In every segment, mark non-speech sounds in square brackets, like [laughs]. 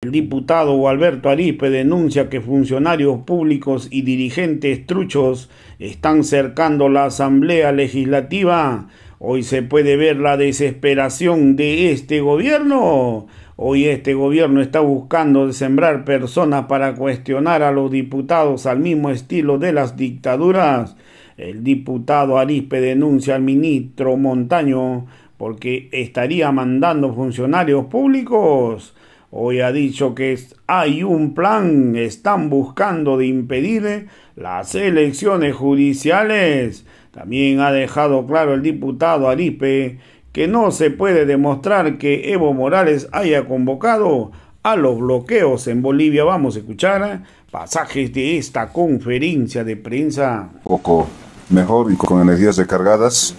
El diputado Alberto Arispe denuncia que funcionarios públicos y dirigentes truchos están cercando la Asamblea Legislativa. Hoy se puede ver la desesperación de este gobierno. Hoy este gobierno está buscando sembrar personas para cuestionar a los diputados al mismo estilo de las dictaduras. El diputado Arispe denuncia al ministro Montaño porque estaría mandando funcionarios públicos Hoy ha dicho que hay un plan, están buscando de impedir las elecciones judiciales. También ha dejado claro el diputado Aripe que no se puede demostrar que Evo Morales haya convocado a los bloqueos en Bolivia. Vamos a escuchar pasajes de esta conferencia de prensa. Poco mejor y con energías recargadas.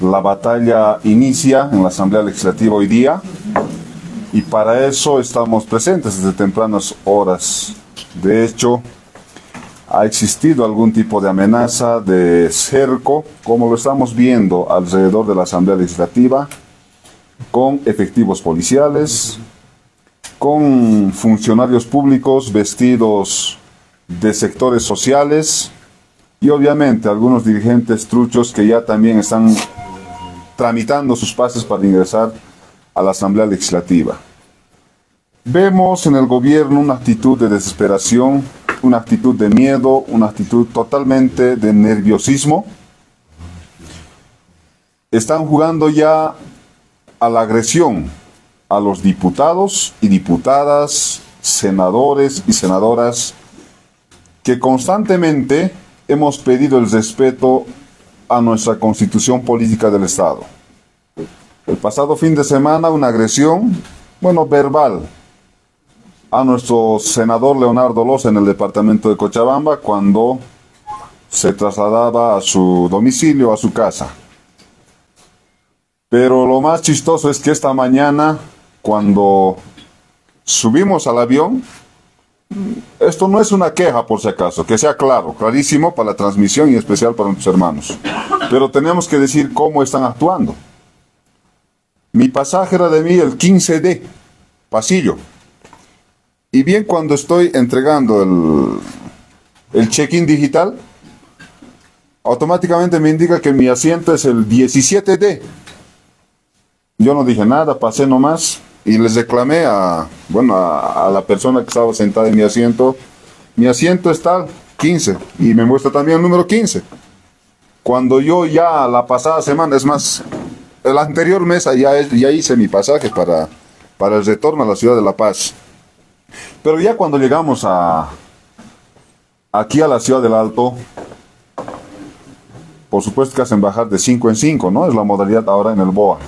La batalla inicia en la Asamblea Legislativa hoy día y para eso estamos presentes desde tempranas horas. De hecho, ha existido algún tipo de amenaza de cerco, como lo estamos viendo alrededor de la Asamblea Legislativa, con efectivos policiales, con funcionarios públicos vestidos de sectores sociales y obviamente algunos dirigentes truchos que ya también están tramitando sus pases para ingresar a la Asamblea Legislativa. Vemos en el gobierno una actitud de desesperación, una actitud de miedo, una actitud totalmente de nerviosismo. Están jugando ya a la agresión a los diputados y diputadas, senadores y senadoras que constantemente hemos pedido el respeto a nuestra constitución política del Estado. El pasado fin de semana una agresión, bueno, verbal, a nuestro senador Leonardo Loza en el departamento de Cochabamba cuando se trasladaba a su domicilio, a su casa. Pero lo más chistoso es que esta mañana, cuando subimos al avión, esto no es una queja por si acaso, que sea claro, clarísimo para la transmisión y especial para nuestros hermanos. Pero tenemos que decir cómo están actuando. Mi pasaje era de mí el 15D, pasillo. Y bien cuando estoy entregando el, el check-in digital, automáticamente me indica que mi asiento es el 17D. Yo no dije nada, pasé nomás y les reclamé a, bueno, a, a, la persona que estaba sentada en mi asiento. Mi asiento está 15 y me muestra también el número 15. Cuando yo ya la pasada semana, es más, el anterior mes ya, ya hice mi pasaje para, para el retorno a la ciudad de La Paz. Pero ya cuando llegamos a aquí a la ciudad del Alto, por supuesto que hacen bajar de 5 en 5, ¿no? Es la modalidad ahora en el BOA.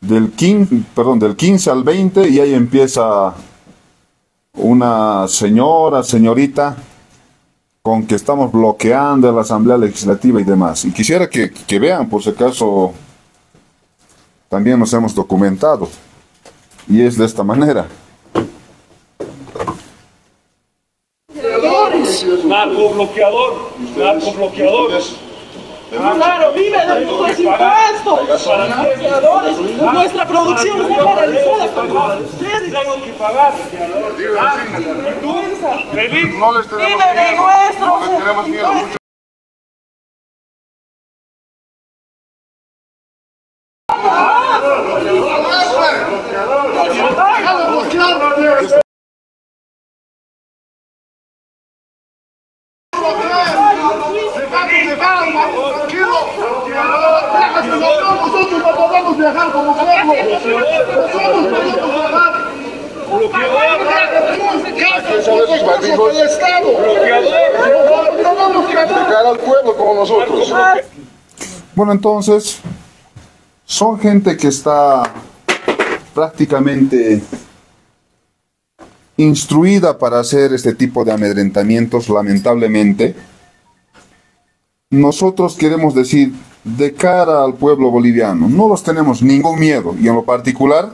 Del 15, perdón, del 15 al 20 y ahí empieza una señora, señorita, con que estamos bloqueando la Asamblea Legislativa y demás. Y quisiera que, que vean, por si acaso, también nos hemos documentado. Y es de esta manera. narco bloqueador, narco bloqueador. Claro, vive de nuestros impuestos. Nuestra producción está paralizada. Ustedes tengo que pagar. Vive de nuestros impuestos. Nosotros no podemos viajar como pueblo. Nosotros podemos viajar. Bloqueador. Estado. No vamos a explicar al pueblo como nosotros. Bueno, entonces, son gente que está prácticamente instruida para hacer este tipo de amedrentamientos, lamentablemente. Nosotros queremos decir, de cara al pueblo boliviano, no los tenemos ningún miedo, y en lo particular,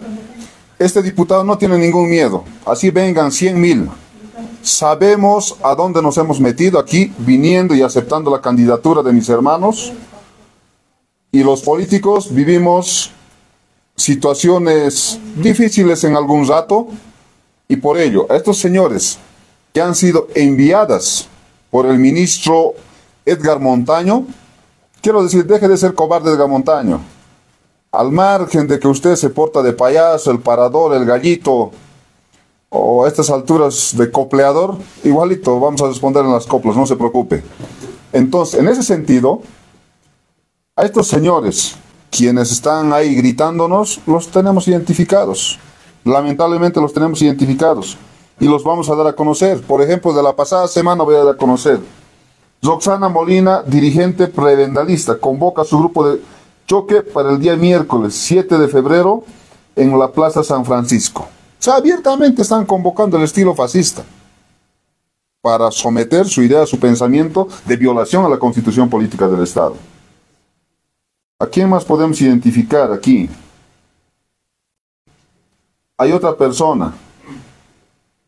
este diputado no tiene ningún miedo, así vengan 100 mil. Sabemos a dónde nos hemos metido aquí, viniendo y aceptando la candidatura de mis hermanos, y los políticos vivimos situaciones difíciles en algún rato, Y por ello, estos señores que han sido enviadas por el ministro Edgar Montaño, quiero decir, deje de ser cobarde Edgar Montaño. Al margen de que usted se porta de payaso, el parador, el gallito, o a estas alturas de copleador, igualito vamos a responder en las coplas, no se preocupe. Entonces, en ese sentido, a estos señores, quienes están ahí gritándonos, los tenemos identificados. Lamentablemente los tenemos identificados y los vamos a dar a conocer. Por ejemplo, de la pasada semana voy a dar a conocer. Roxana Molina, dirigente prebendalista, convoca a su grupo de choque para el día miércoles 7 de febrero en la Plaza San Francisco. O sea, abiertamente están convocando el estilo fascista para someter su idea, su pensamiento de violación a la constitución política del Estado. ¿A quién más podemos identificar aquí? Hay otra persona,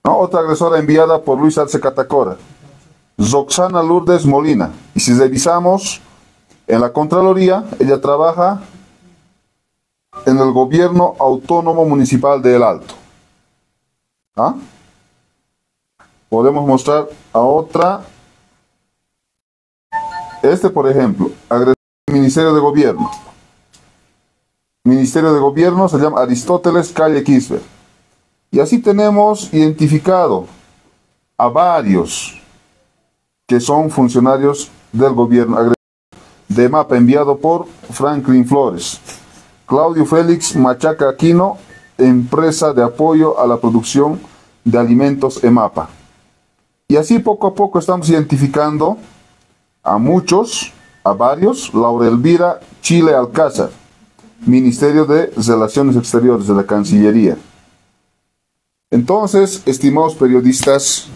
otra agresora enviada por Luis Arce Catacora, Roxana Lourdes Molina. Y si revisamos en la Contraloría, ella trabaja en el gobierno autónomo municipal de El Alto. ¿Ah? Podemos mostrar a otra. Este, por ejemplo, agresión Ministerio de Gobierno. Ministerio de Gobierno se llama Aristóteles Calle Quisper. Y así tenemos identificado a varios que son funcionarios del gobierno de mapa enviado por Franklin Flores. Claudio Félix Machaca Aquino, empresa de apoyo a la producción de alimentos EMAPA. Y así poco a poco estamos identificando a muchos, a varios, Laura Elvira Chile Alcázar, Ministerio de Relaciones Exteriores de la Cancillería. Entonces, estimados periodistas,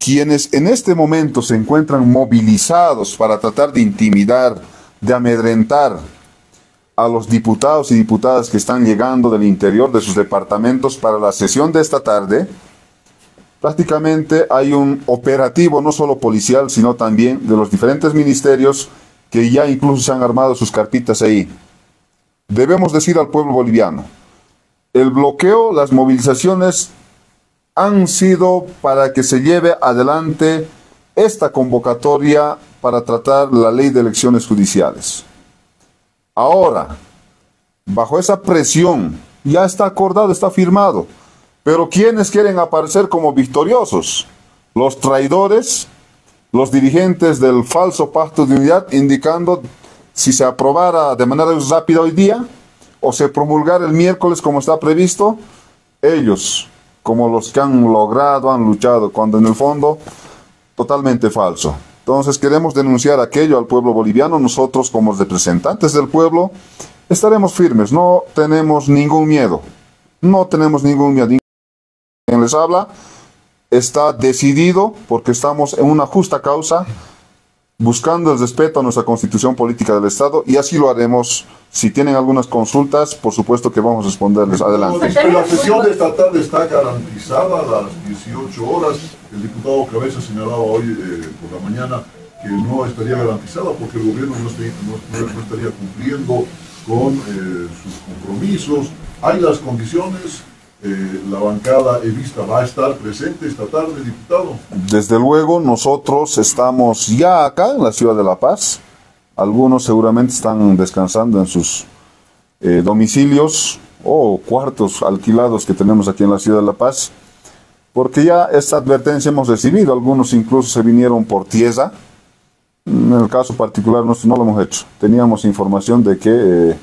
quienes en este momento se encuentran movilizados para tratar de intimidar, de amedrentar a los diputados y diputadas que están llegando del interior de sus departamentos para la sesión de esta tarde, prácticamente hay un operativo no solo policial, sino también de los diferentes ministerios que ya incluso se han armado sus carpitas ahí. Debemos decir al pueblo boliviano, el bloqueo, las movilizaciones han sido para que se lleve adelante esta convocatoria para tratar la ley de elecciones judiciales. Ahora, bajo esa presión, ya está acordado, está firmado, pero ¿quiénes quieren aparecer como victoriosos? Los traidores, los dirigentes del falso pacto de unidad, indicando si se aprobara de manera rápida hoy día o se promulgara el miércoles como está previsto, ellos, como los que han logrado, han luchado, cuando en el fondo totalmente falso. Entonces queremos denunciar aquello al pueblo boliviano, nosotros como representantes del pueblo estaremos firmes, no tenemos ningún miedo, no tenemos ningún miedo. Quien les habla está decidido porque estamos en una justa causa buscando el respeto a nuestra constitución política del Estado y así lo haremos. Si tienen algunas consultas, por supuesto que vamos a responderles. Adelante. La sesión de esta tarde está garantizada a las 18 horas. El diputado Cabeza señalaba hoy eh, por la mañana que no estaría garantizada porque el gobierno no estaría, cumpliendo con eh, sus compromisos. Hay las condiciones, eh, la bancada evista va a estar presente esta tarde, diputado. Desde luego, nosotros estamos ya acá en la ciudad de La Paz. Algunos seguramente están descansando en sus eh, domicilios o cuartos alquilados que tenemos aquí en la ciudad de La Paz, porque ya esta advertencia hemos recibido. Algunos incluso se vinieron por tierra. En el caso particular, nosotros no lo hemos hecho. Teníamos información de que... Eh,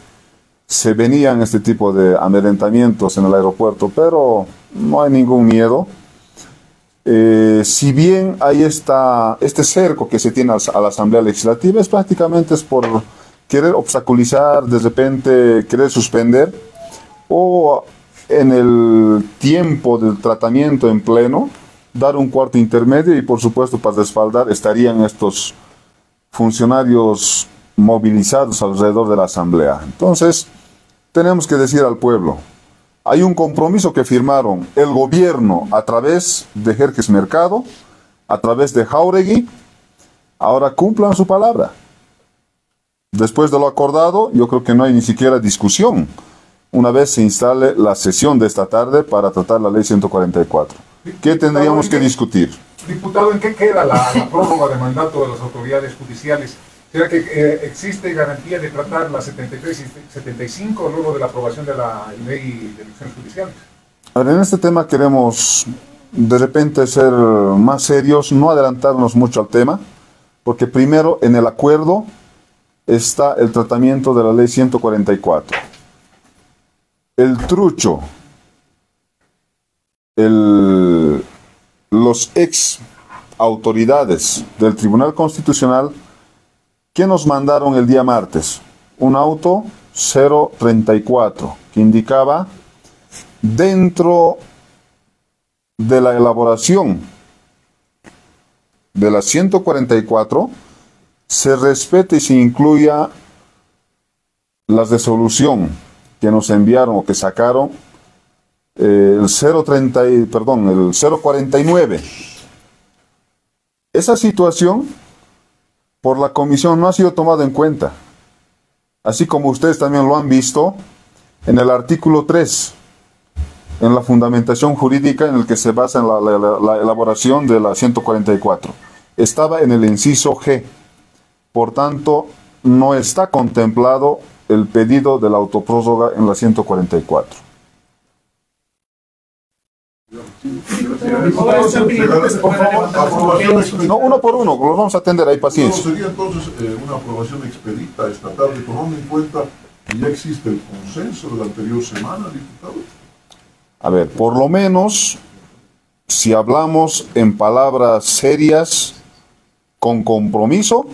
se venían este tipo de amedrentamientos en el aeropuerto, pero no hay ningún miedo. Eh, si bien hay esta, este cerco que se tiene a la Asamblea Legislativa, es prácticamente es por querer obstaculizar, de repente querer suspender, o en el tiempo del tratamiento en pleno, dar un cuarto intermedio y por supuesto para respaldar estarían estos funcionarios movilizados alrededor de la Asamblea. Entonces, tenemos que decir al pueblo, hay un compromiso que firmaron el gobierno a través de Jerjes Mercado, a través de Jauregui, ahora cumplan su palabra. Después de lo acordado, yo creo que no hay ni siquiera discusión. una vez se instale la sesión de esta tarde para tratar la ley 144. ¿Qué tendríamos que discutir? Diputado, ¿en qué queda la, la prórroga de mandato de las autoridades judiciales? ¿Será que eh, existe garantía de tratar las 73 y 75 luego de la aprobación de la ley de? A ver, en este tema queremos de repente ser más serios, no adelantarnos mucho al tema, porque primero en el acuerdo está el tratamiento de la ley 144. El trucho, el, los ex autoridades del Tribunal Constitucional ¿Qué nos mandaron el día martes? Un auto 034 que indicaba dentro de la elaboración de la 144 se respete y se incluya la resolución que nos enviaron o que sacaron eh, el 030, perdón, el 049. Esa situación por la comisión no ha sido tomado en cuenta. Así como ustedes también lo han visto en el artículo 3, en la fundamentación jurídica en el que se basa en la, elaboración de la 144. Estaba en el inciso G. Por tanto, no está contemplado el pedido de la autopróloga en la 144. No, uno por uno, lo vamos a atender, ahí paciencia. sería entonces eh, una aprobación expedita esta tarde, tomando en cuenta que ya existe el consenso de la anterior semana, diputado. A ver, por lo menos, si hablamos en palabras serias, con compromiso,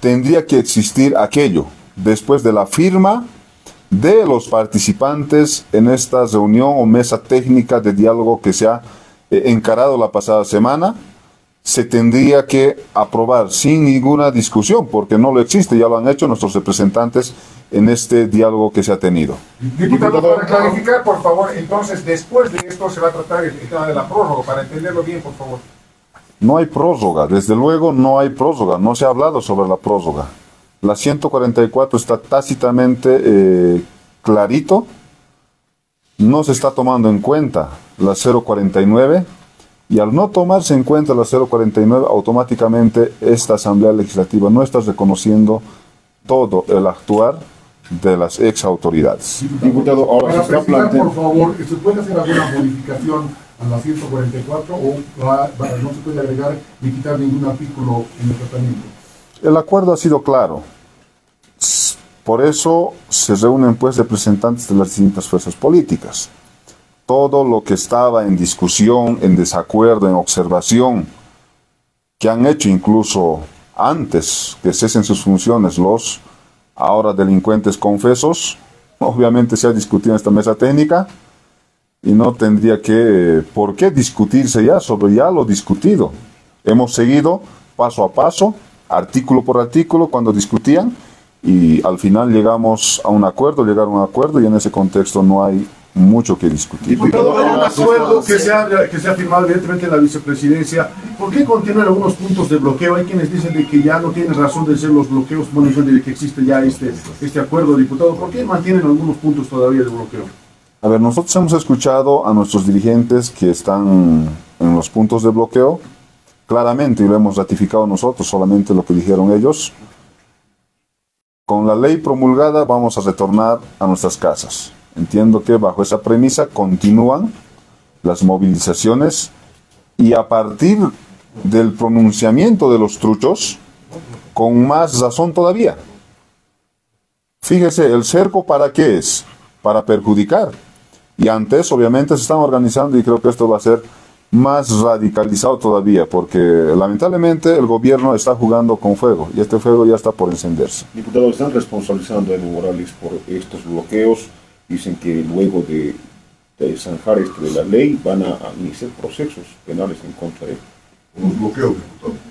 tendría que existir aquello, después de la firma de los participantes en esta reunión o mesa técnica de diálogo que se ha eh, encarado la pasada semana, se tendría que aprobar sin ninguna discusión, porque no lo existe, ya lo han hecho nuestros representantes en este diálogo que se ha tenido. Diputado, para clarificar, por favor, entonces después de esto se va a tratar el tema de la prórroga, para entenderlo bien, por favor. No hay prórroga, desde luego no hay prórroga, no se ha hablado sobre la prórroga. La 144 está tácitamente eh, clarito, no se está tomando en cuenta la 049 y al no tomarse en cuenta la 049 automáticamente esta Asamblea Legislativa no está reconociendo todo el actuar de las ex autoridades. Diputado, ahora se está planteando... por favor, ¿se puede hacer alguna modificación a la 144 o no se puede agregar ni quitar ningún artículo en el tratamiento? El acuerdo ha sido claro. Por eso se reúnen pues representantes de las distintas fuerzas políticas. Todo lo que estaba en discusión, en desacuerdo, en observación, que han hecho incluso antes que cesen sus funciones los ahora delincuentes confesos, [laughs] obviamente se ha discutido en esta mesa técnica y no tendría que, por qué discutirse ya sobre ya lo discutido. Hemos seguido paso a paso artículo por artículo cuando discutían y al final llegamos a un acuerdo, llegaron a un acuerdo y en ese contexto no hay mucho que discutir. Diputado, hay un acuerdo que se, ha, que se ha firmado evidentemente en la vicepresidencia. ¿Por qué continúan algunos puntos de bloqueo? Hay quienes dicen de que ya no tiene razón de ser los bloqueos, bueno, de que existe ya este, este acuerdo, diputado. ¿Por qué mantienen algunos puntos todavía de bloqueo? A ver, nosotros hemos escuchado a nuestros dirigentes que están en los puntos de bloqueo claramente y lo hemos ratificado nosotros, solamente lo que dijeron ellos. Con la ley promulgada vamos a retornar a nuestras casas. Entiendo que bajo esa premisa continúan las movilizaciones y a partir del pronunciamiento de los truchos, con más razón todavía. Fíjese, el cerco para qué es? Para perjudicar. Y antes, obviamente, se están organizando y creo que esto va a ser más radicalizado todavía, porque lamentablemente el gobierno está jugando con fuego y este fuego ya está por encenderse. Diputados, están responsabilizando a Evo Morales por estos bloqueos. Dicen que luego de, zanjar esto de la ley van a iniciar procesos penales en contra de él. Los bloqueos, diputado.